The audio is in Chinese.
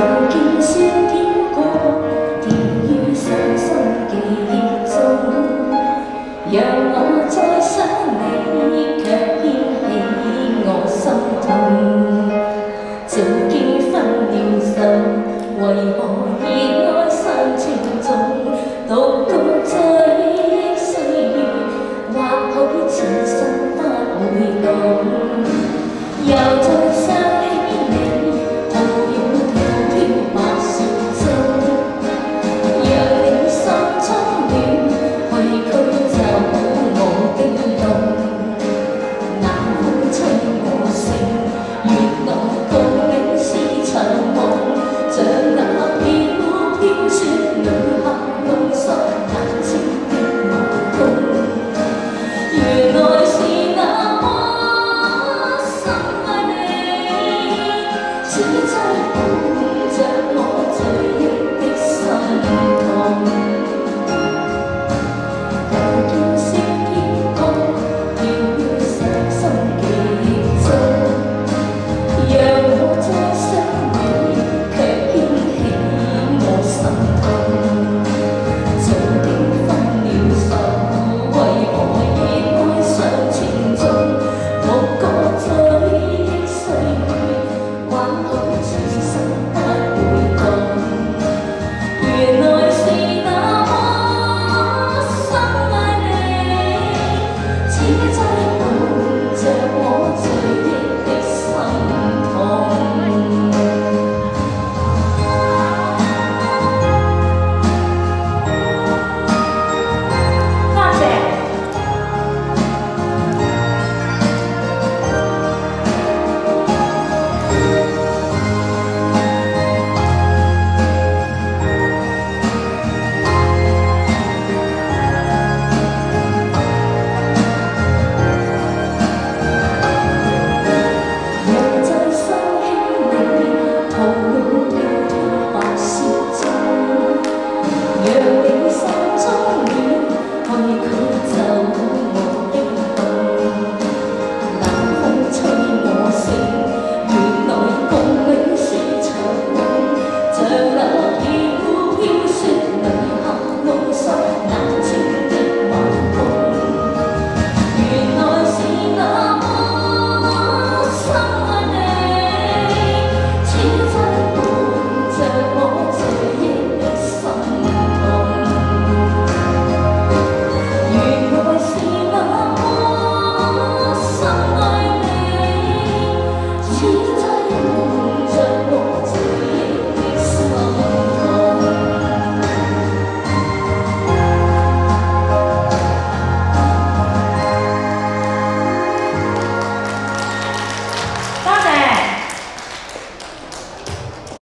曾经笑天过活在我掌心中让我再想你却掀起我心痛。早经分了手为